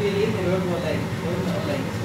experience they were more like, more like.